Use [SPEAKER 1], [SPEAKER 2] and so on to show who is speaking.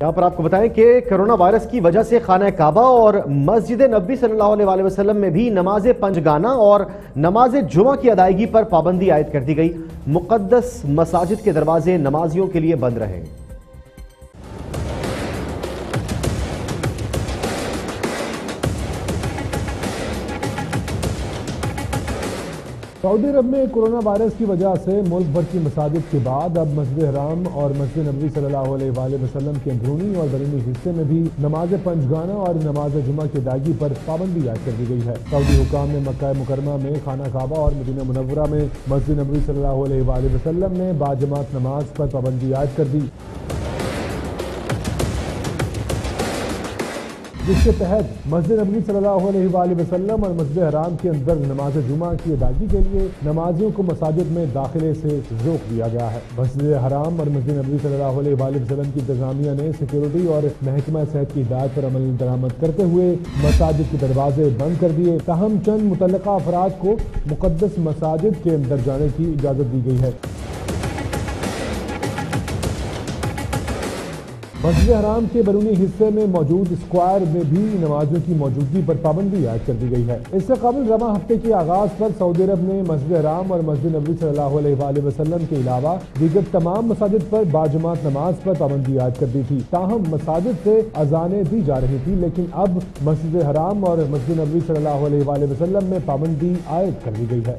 [SPEAKER 1] یہاں پر آپ کو بتائیں کہ کرونا وائرس کی وجہ سے خانہ کعبہ اور مسجد نبی صلی اللہ علیہ وسلم میں بھی نماز پنج گانا اور نماز جمعہ کی ادائیگی پر پابندی عائد کر دی گئی۔ مقدس مساجد کے دروازے نمازیوں کے لیے بند رہے
[SPEAKER 2] سعودی عرب میں کرونا وائرس کی وجہ سے ملک بھر کی مساجد کے بعد اب مسجد حرام اور مسجد نبی صلی اللہ علیہ وآلہ وسلم کے اندرونی اور بیرونی حصے میں بھی نماز پنجگانہ اور نماز جمعہ کی ادائیگی پر پابندی عائد کر دی گئی ہے۔ سعودی حکام نے مکہ مکرمہ میں خانہ کعبہ اور مدینہ منورہ میں مسجد نبی صلی اللہ علیہ وآلہ وسلم نے باجماعت نماز پر پابندی عائد کر دی۔ جس کے تحت مسجد نبی صلی اللہ علیہ وآلہ وسلم اور مسجد حرام کے اندر نماز جمعہ کی ادائیگی کے لیے نمازیوں کو مساجد میں داخلے سے روک دیا گیا ہے۔ مسجد حرام اور مسجد نبی صلی اللہ علیہ وآلہ وسلم کی انتظامیہ نے سیکیورٹی اور محکمہ صحت کی ہدایت پر عمل درآمد کرتے ہوئے مساجد کے دروازے بند کر دیے۔ تاہم چند متعلقہ افراد کو مقدس مساجد کے اندر جانے کی اجازت دی گئی ہے۔ مسجد حرام کے بیرونی حصے میں موجود اسکوائر میں بھی نمازوں کی موجودگی پر پابندی عائد کر دی گئی ہے۔ اس سے قبل رواں ہفتے کے آغاز پر سعودی عرب نے مسجد حرام اور مسجد نبی صلی اللہ علیہ وآلہ وسلم کے علاوہ دیگر تمام مساجد پر باجماعت نماز پر پابندی عائد کر دی تھی۔ تاہم، مساجد سے اذانیں دی جا رہی تھی لیکن اب مسجد حرام اور مسجد نبی صلی اللہ علیہ وآلہ وسلم میں پابندی عائد کر دی گئی ہے۔